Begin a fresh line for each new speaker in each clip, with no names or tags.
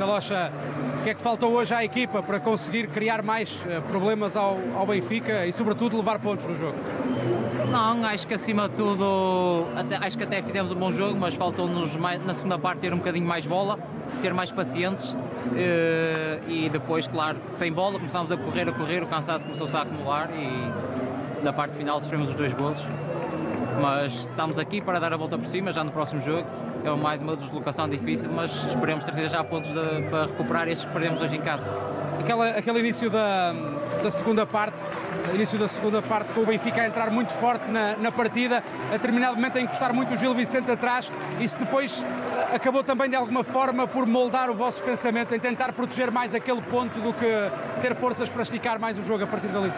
Telocha, o que é que faltou hoje à equipa para conseguir criar mais eh, problemas ao, ao Benfica e, sobretudo, levar pontos no jogo?
Não, acho que acima de tudo, até, acho que até fizemos um bom jogo, mas faltou-nos na segunda parte ter um bocadinho mais bola, ser mais pacientes eh, e depois, claro, sem bola começámos a correr, a correr, o cansaço começou-se a acumular e na parte final sofremos os dois golos. Mas estamos aqui para dar a volta por cima já no próximo jogo. É mais uma deslocação difícil, mas esperemos trazer já pontos de, para recuperar estes que perdemos hoje em casa.
Aquela, aquele início da, da segunda parte, início da segunda parte com o Benfica a entrar muito forte na, na partida, a determinado momento a encostar muito o Gil Vicente atrás, isso depois eh, acabou também de alguma forma por moldar o vosso pensamento em tentar proteger mais aquele ponto do que ter forças para esticar mais o jogo a partir dali?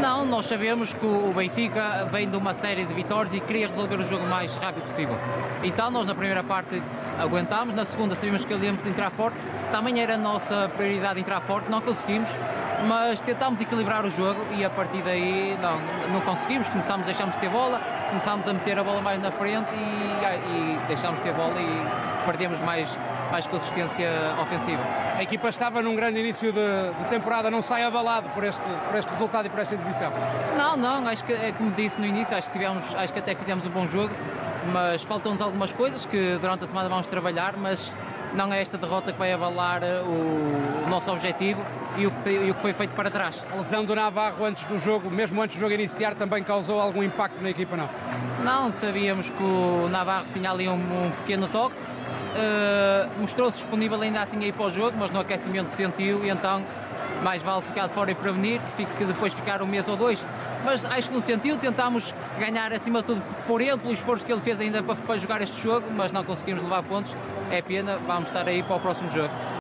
Não, nós sabemos que o Benfica vem de uma série de vitórias e queria resolver o jogo o mais rápido possível. Então nós na primeira parte aguentámos, na segunda sabíamos que íamos entrar forte, também era a nossa prioridade entrar forte, não conseguimos, mas tentámos equilibrar o jogo e a partir daí não, não conseguimos, começámos, deixámos de ter bola, começámos a meter a bola mais na frente e, e deixámos de ter bola e perdemos mais, mais consistência ofensiva.
A equipa estava num grande início de, de, temporada, não sai abalado por este, por este resultado e por esta exibição?
Não, não, acho que, é como disse no início, acho que, tivemos, acho que até fizemos um bom jogo, mas faltam-nos algumas coisas que durante a semana vamos trabalhar, mas não é esta derrota que vai abalar eh, o, o nosso objetivo e o, que, e o, que, foi feito para trás.
A lesão do Navarro antes do jogo, mesmo antes do jogo iniciar, também causou algum impacto na equipa, não?
Não, sabíamos que o Navarro tinha ali um, um pequeno toque, uh, mostrou-se disponível ainda assim aí para o jogo, mas no aquecimento sentiu e então mais vale ficar de fora e prevenir que, fique, que depois ficar um mês ou dois. Mas acho que no sentido tentámos ganhar acima de tudo por ele, pelo esforço que ele fez ainda para, para jogar este jogo, mas não conseguimos levar pontos. É pena, vamos estar aí para o próximo jogo.